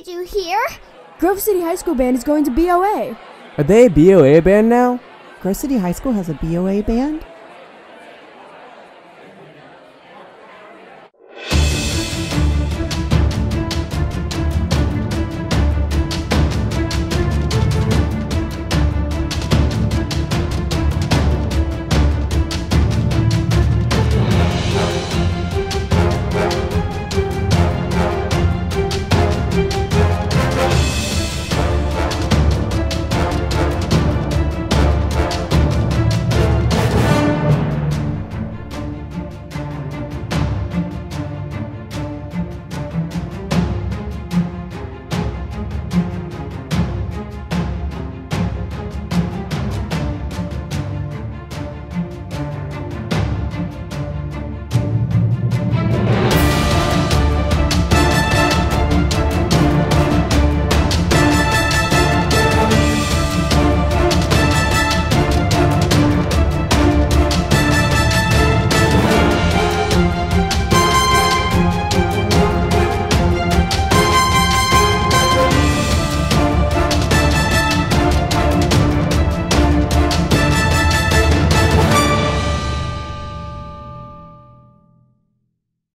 Did you hear? Grove City High School Band is going to BOA. Are they a BOA band now? Grove City High School has a BOA band?